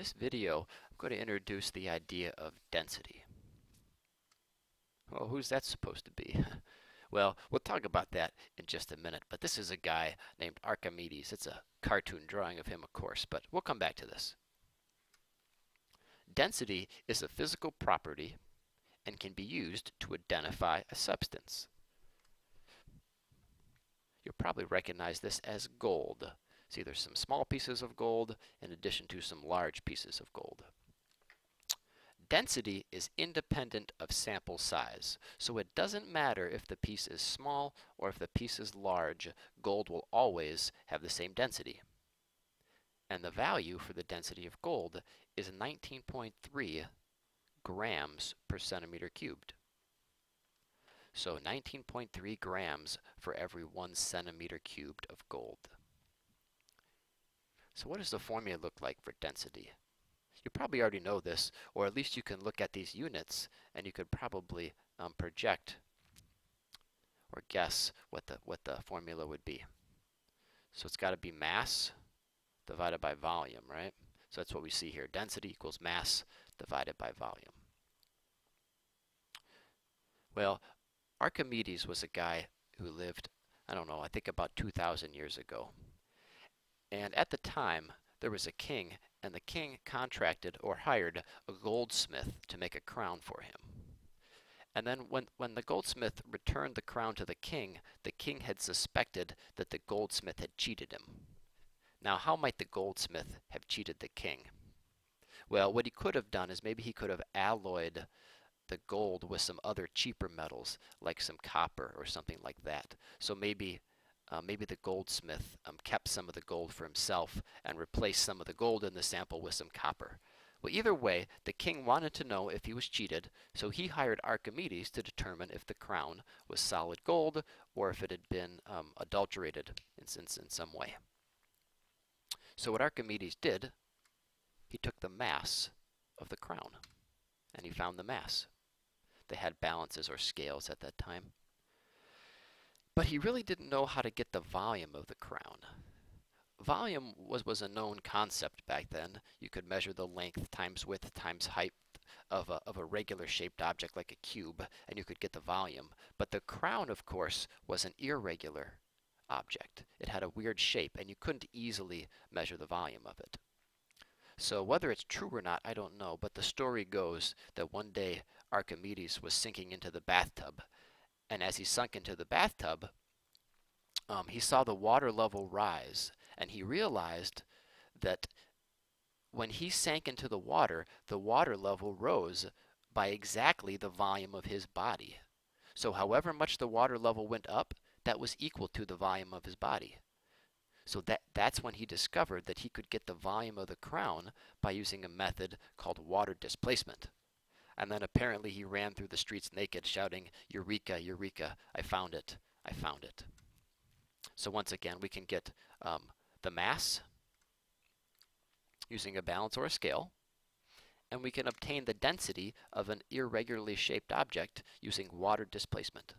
this video, I'm going to introduce the idea of density. Well, who's that supposed to be? well, we'll talk about that in just a minute, but this is a guy named Archimedes. It's a cartoon drawing of him, of course, but we'll come back to this. Density is a physical property and can be used to identify a substance. You'll probably recognize this as gold. See, there's some small pieces of gold in addition to some large pieces of gold. Density is independent of sample size, so it doesn't matter if the piece is small or if the piece is large, gold will always have the same density. And the value for the density of gold is 19.3 grams per centimeter cubed. So 19.3 grams for every one centimeter cubed of gold. So what does the formula look like for density? You probably already know this, or at least you can look at these units and you could probably um, project or guess what the, what the formula would be. So it's got to be mass divided by volume, right? So that's what we see here. Density equals mass divided by volume. Well, Archimedes was a guy who lived, I don't know, I think about 2,000 years ago. And at the time, there was a king, and the king contracted or hired a goldsmith to make a crown for him. And then when, when the goldsmith returned the crown to the king, the king had suspected that the goldsmith had cheated him. Now, how might the goldsmith have cheated the king? Well, what he could have done is maybe he could have alloyed the gold with some other cheaper metals, like some copper or something like that. So maybe uh, maybe the goldsmith um, kept some of the gold for himself and replaced some of the gold in the sample with some copper. Well, either way, the king wanted to know if he was cheated, so he hired Archimedes to determine if the crown was solid gold or if it had been um, adulterated in, in, in some way. So what Archimedes did, he took the mass of the crown and he found the mass. They had balances or scales at that time. But he really didn't know how to get the volume of the crown. Volume was, was a known concept back then. You could measure the length times width times height of a, of a regular shaped object like a cube, and you could get the volume. But the crown, of course, was an irregular object. It had a weird shape, and you couldn't easily measure the volume of it. So whether it's true or not, I don't know, but the story goes that one day Archimedes was sinking into the bathtub and as he sunk into the bathtub, um, he saw the water level rise, and he realized that when he sank into the water, the water level rose by exactly the volume of his body. So however much the water level went up, that was equal to the volume of his body. So that, that's when he discovered that he could get the volume of the crown by using a method called water displacement. And then apparently he ran through the streets naked, shouting, Eureka, Eureka, I found it, I found it. So once again, we can get um, the mass using a balance or a scale, and we can obtain the density of an irregularly shaped object using water displacement.